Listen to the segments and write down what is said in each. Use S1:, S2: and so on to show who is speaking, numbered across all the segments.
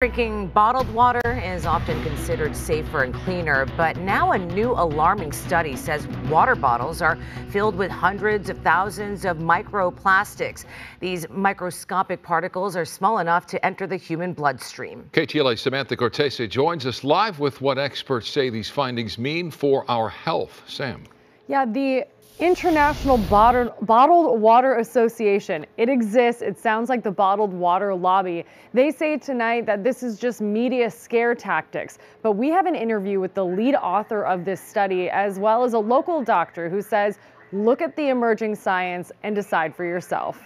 S1: Drinking bottled water is often considered safer and cleaner, but now a new alarming study says water bottles are filled with hundreds of thousands of microplastics. These microscopic particles are small enough to enter the human bloodstream.
S2: KTLA Samantha Cortese joins us live with what experts say these findings mean for our health. Sam.
S3: Yeah, the International Bottled Water Association. It exists. It sounds like the bottled water lobby. They say tonight that this is just media scare tactics. But we have an interview with the lead author of this study, as well as a local doctor who says, look at the emerging science and decide for yourself.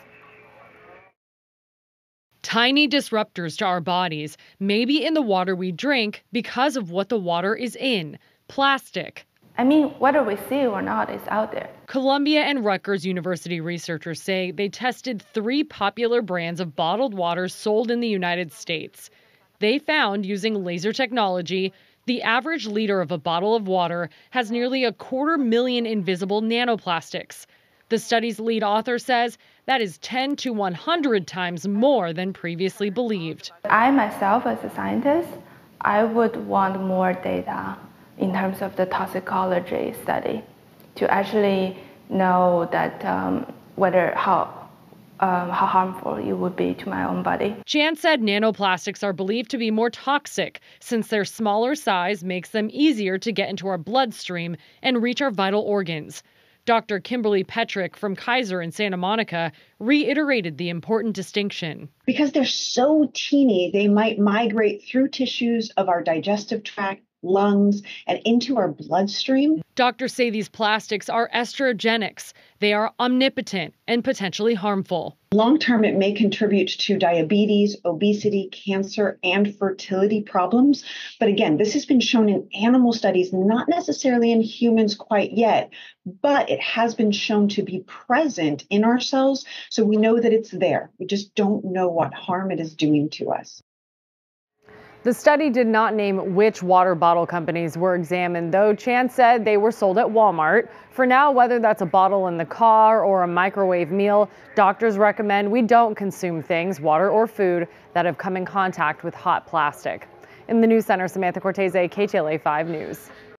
S4: Tiny disruptors to our bodies may be in the water we drink because of what the water is in plastic.
S5: I mean, whether we see it or not, it's out there.
S4: Columbia and Rutgers University researchers say they tested three popular brands of bottled water sold in the United States. They found using laser technology, the average liter of a bottle of water has nearly a quarter million invisible nanoplastics. The study's lead author says that is 10 to 100 times more than previously believed.
S5: I myself, as a scientist, I would want more data in terms of the toxicology study to actually know that um, whether how um, how harmful it would be to my own body.
S4: Qian said nanoplastics are believed to be more toxic since their smaller size makes them easier to get into our bloodstream and reach our vital organs. Dr. Kimberly Petrick from Kaiser in Santa Monica reiterated the important distinction.
S6: Because they're so teeny, they might migrate through tissues of our digestive tract lungs, and into our bloodstream.
S4: Doctors say these plastics are estrogenics. They are omnipotent and potentially harmful.
S6: Long term, it may contribute to diabetes, obesity, cancer, and fertility problems. But again, this has been shown in animal studies, not necessarily in humans quite yet, but it has been shown to be present in our cells. So we know that it's there. We just don't know what harm it is doing to us.
S3: The study did not name which water bottle companies were examined, though Qian said they were sold at Walmart. For now, whether that's a bottle in the car or a microwave meal, doctors recommend we don't consume things, water or food, that have come in contact with hot plastic. In the News Center, Samantha Cortese, KTLA 5 News.